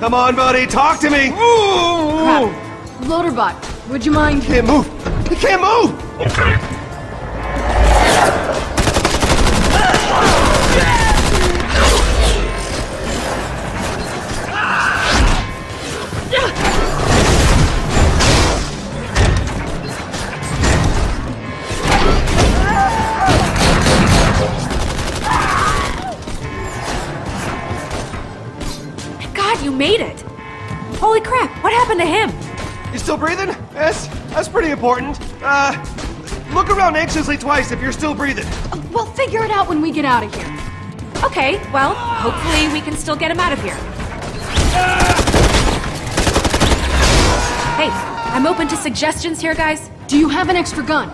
Come on, buddy, talk to me! Crap. Loaderbot, would you mind? Can't move! He can't move! Okay. God, you made it! Holy crap, what happened to him? You still breathing? Yes, that's pretty important. Uh, look around anxiously twice if you're still breathing. We'll figure it out when we get out of here. Okay, well, hopefully we can still get him out of here. Hey, I'm open to suggestions here, guys. Do you have an extra gun?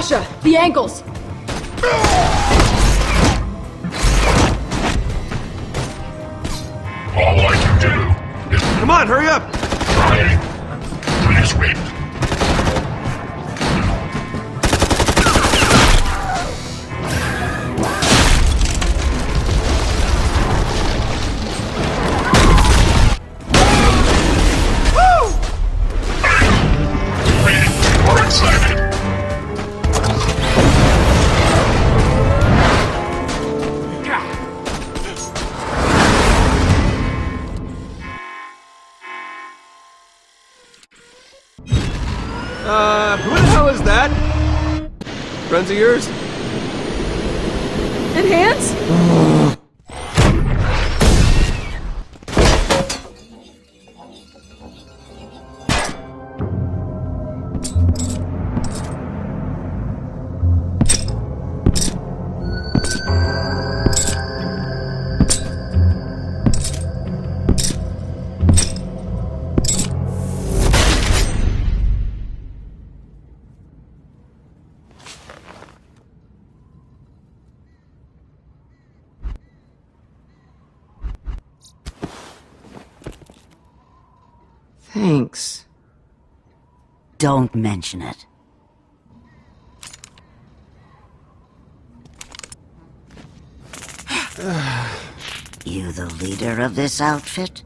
Sasha, the ankles! All I can do is Come on, hurry up! try. Please wait. Uh, who the hell is that? Friends of yours? Enhance? Thanks. Don't mention it. you the leader of this outfit?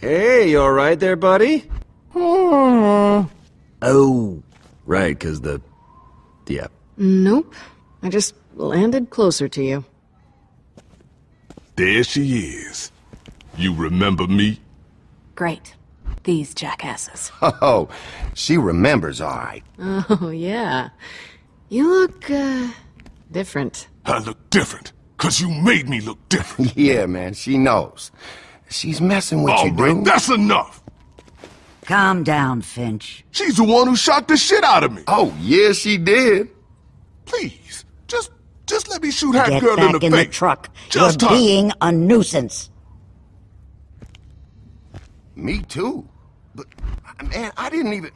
Hey, you alright there, buddy? Oh. Right, cause the... Yeah. Nope. I just landed closer to you. There she is. You remember me? Great. These jackasses. Oh, she remembers all right. Oh, yeah. You look, uh, different. I look different, cause you made me look different. Yeah, man, she knows. She's messing with All you, right, dude. that's enough. Calm down, Finch. She's the one who shot the shit out of me. Oh, yeah, she did. Please, just just let me shoot that Get girl back in the in face. the truck. Just You're her. being a nuisance. Me too. But, man, I didn't even...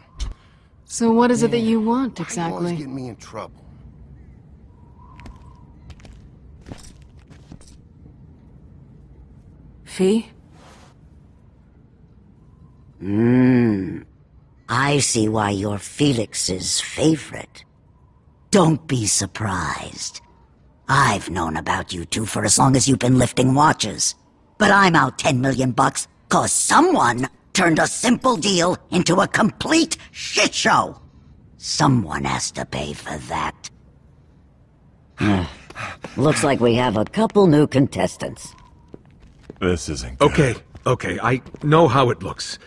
So what is it that you want, Why you always exactly? get me in trouble? Fee? Mmm. I see why you're Felix's favorite. Don't be surprised. I've known about you two for as long as you've been lifting watches. But I'm out 10 million bucks cause someone turned a simple deal into a complete shit show. Someone has to pay for that. Looks like we have a couple new contestants. This isn't good. Okay, okay, I know how it looks.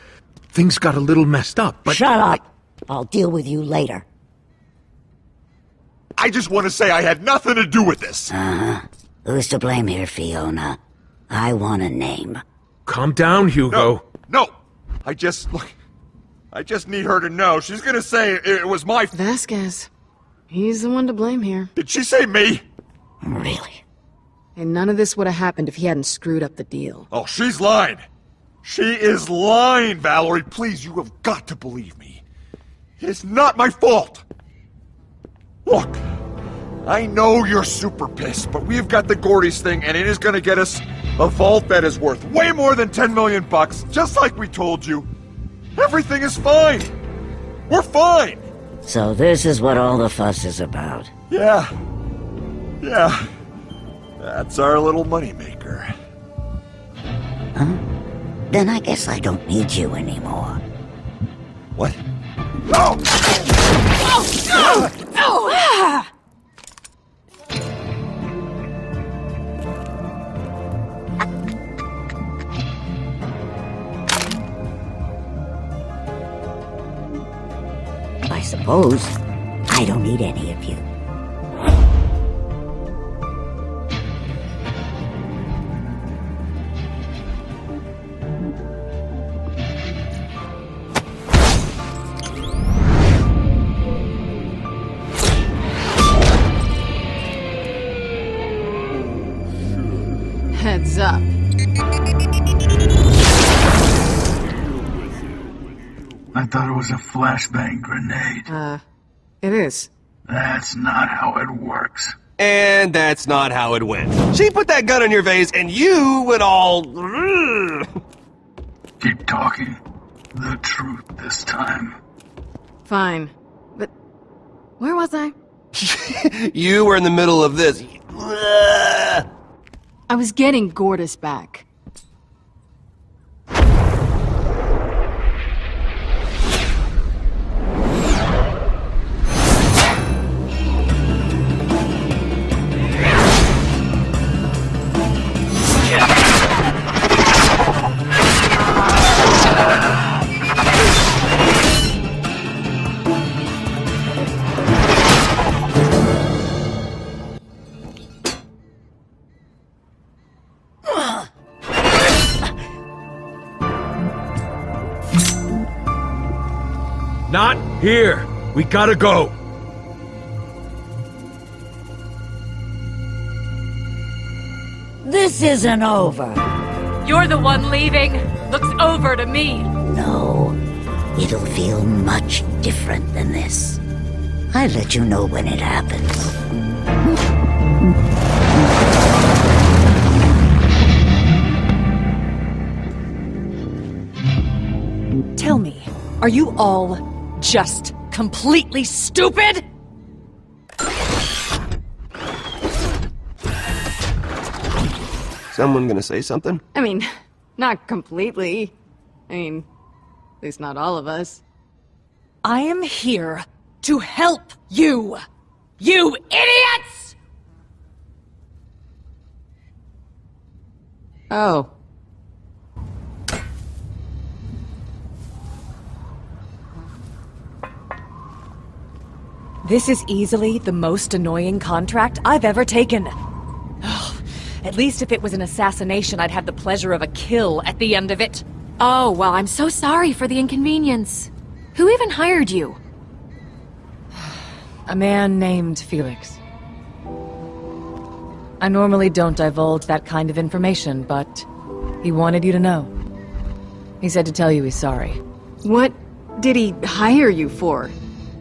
Things got a little messed up, but Shut up! I'll deal with you later. I just want to say I had nothing to do with this. Uh-huh. Who's to blame here, Fiona? I want a name. Calm down, Hugo. No, I just look. I just need her to know. She's gonna say it, it was my. Vasquez. He's the one to blame here. Did she say me? Really? And none of this would have happened if he hadn't screwed up the deal. Oh, she's lying. She is lying, Vallory. Please, you have got to believe me. It's not my fault. Look, I know you're super pissed, but we've got the Gortys thing, and it is gonna get us a vault that is worth way more than 10 million bucks, just like we told you. Everything is fine. We're fine. So this is what all the fuss is about. Yeah. Yeah. That's our little moneymaker. Huh? Then I guess I don't need you anymore. What? Oh! Oh! Oh! I suppose I don't need any of you. Thought it was a flashbang grenade. Uh, it is. That's not how it works. And that's not how it went. She put that gun in your face, and you went all. Keep talking. The truth this time. Fine. But where was I? you were in the middle of this. I was getting Gortys back. Here. We gotta go. This isn't over. You're the one leaving. Looks over to me. No, it'll feel much different than this. I'll let you know when it happens. Tell me, are you all just completely stupid? Someone gonna say something? I mean, not completely. I mean, at least not all of us. I am here to help you. You idiots! Oh. This is easily the most annoying contract I've ever taken. Oh, at least if it was an assassination, I'd have the pleasure of a kill at the end of it. Oh, well, I'm so sorry for the inconvenience. Who even hired you? A man named Felix. I normally don't divulge that kind of information, but he wanted you to know. He said to tell you he's sorry. What did he hire you for,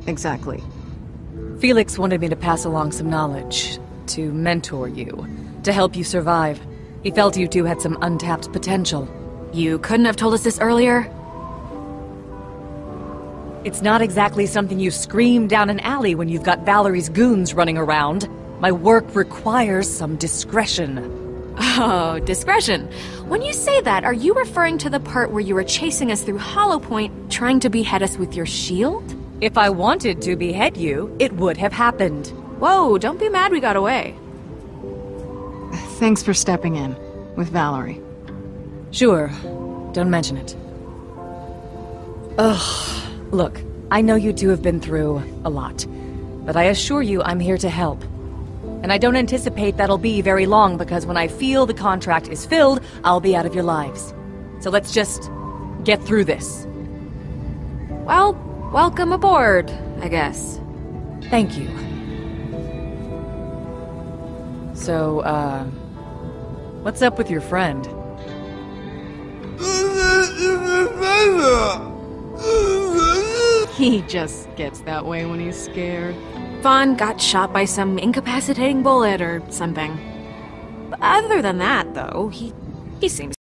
exactly? Felix wanted me to pass along some knowledge, to mentor you, to help you survive. He felt you two had some untapped potential. You couldn't have told us this earlier? It's not exactly something you scream down an alley when you've got Vallory's goons running around. My work requires some discretion. Oh, discretion. When you say that, are you referring to the part where you were chasing us through Hollow Point, trying to behead us with your shield? If I wanted to behead you, it would have happened. Whoa, don't be mad we got away. Thanks for stepping in with Vallory. Sure. Don't mention it. Ugh. Look, I know you two have been through a lot, but I assure you I'm here to help. And I don't anticipate that'll be very long because when I feel the contract is filled, I'll be out of your lives. So let's just get through this. Well, welcome aboard, I guess. Thank you. So, uh, what's up with your friend? He just gets that way when he's scared. Vaughn got shot by some incapacitating bullet or something. Other than that, though, he he seems